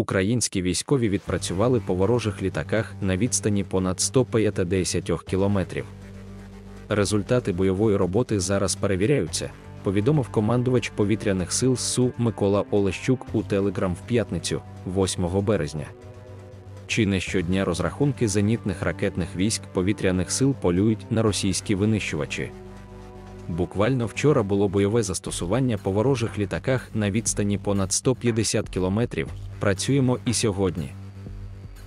Українські військові відпрацювали по ворожих літаках на відстані понад 150 кілометрів. Результати бойової роботи зараз перевіряються, повідомив командувач повітряних сил СУ Микола Олещук у Телеграм в п'ятницю, 8 березня. Чи не щодня розрахунки зенітних ракетних військ повітряних сил полюють на російські винищувачі. Буквально вчора було бойове застосування по ворожих літаках на відстані понад 150 кілометрів. Працюємо і сьогодні.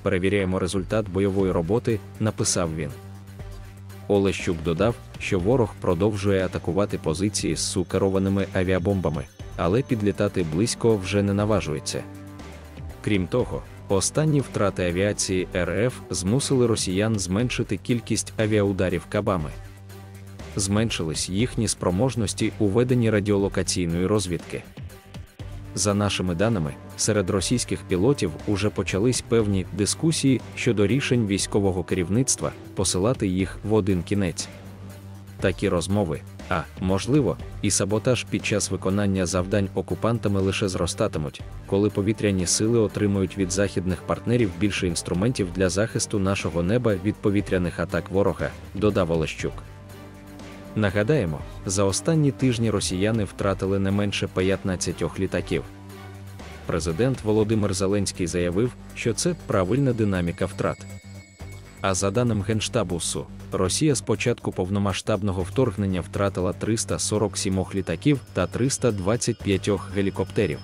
Перевіряємо результат бойової роботи, написав він. Олещук додав, що ворог продовжує атакувати позиції з сукерованими авіабомбами, але підлітати близько вже не наважується. Крім того, останні втрати авіації РФ змусили росіян зменшити кількість авіаударів кабами. Зменшились їхні спроможності у веденні радіолокаційної розвідки. За нашими даними, серед російських пілотів уже почались певні дискусії щодо рішень військового керівництва посилати їх в один кінець. Такі розмови, а можливо, і саботаж під час виконання завдань окупантами лише зростатимуть, коли повітряні сили отримують від західних партнерів більше інструментів для захисту нашого неба від повітряних атак ворога, додав Олещук. Нагадаємо, за останні тижні росіяни втратили не менше 15 літаків. Президент Володимир Зеленський заявив, що це правильна динаміка втрат. А за даним Генштабу СУ, Росія з початку повномасштабного вторгнення втратила 347 літаків та 325 гелікоптерів.